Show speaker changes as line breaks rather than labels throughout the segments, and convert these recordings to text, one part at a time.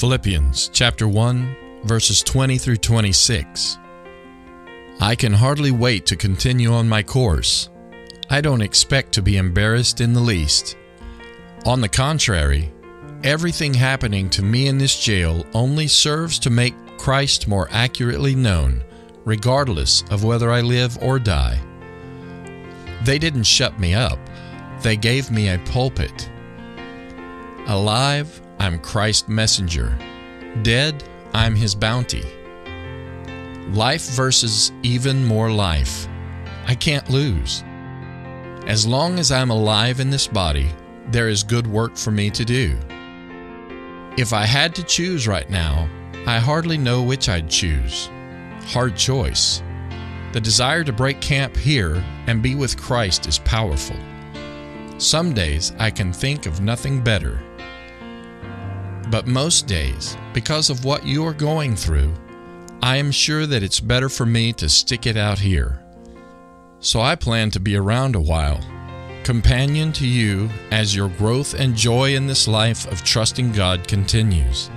Philippians chapter 1 verses 20 through 26. I can hardly wait to continue on my course. I don't expect to be embarrassed in the least. On the contrary, everything happening to me in this jail only serves to make Christ more accurately known, regardless of whether I live or die. They didn't shut me up, they gave me a pulpit. Alive, I'm Christ's messenger. Dead, I'm his bounty. Life versus even more life. I can't lose. As long as I'm alive in this body, there is good work for me to do. If I had to choose right now, I hardly know which I'd choose. Hard choice. The desire to break camp here and be with Christ is powerful. Some days I can think of nothing better. But most days, because of what you are going through, I am sure that it's better for me to stick it out here. So I plan to be around a while, companion to you as your growth and joy in this life of trusting God continues.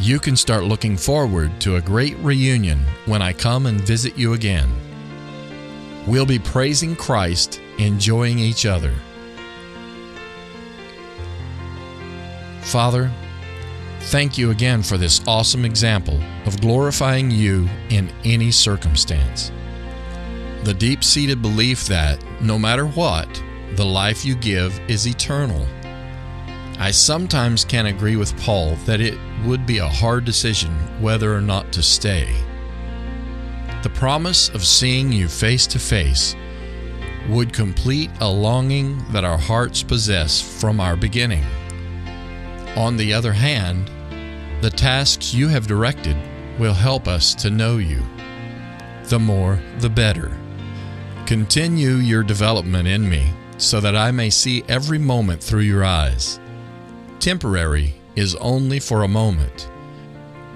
You can start looking forward to a great reunion when I come and visit you again. We'll be praising Christ, enjoying each other. Father, thank you again for this awesome example of glorifying you in any circumstance. The deep seated belief that, no matter what, the life you give is eternal. I sometimes can agree with Paul that it would be a hard decision whether or not to stay. The promise of seeing you face to face would complete a longing that our hearts possess from our beginning. On the other hand, the tasks you have directed will help us to know you. The more, the better. Continue your development in me so that I may see every moment through your eyes. Temporary is only for a moment.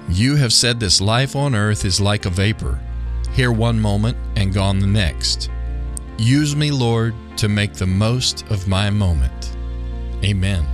You have said this life on earth is like a vapor, here one moment and gone the next. Use me, Lord, to make the most of my moment. Amen.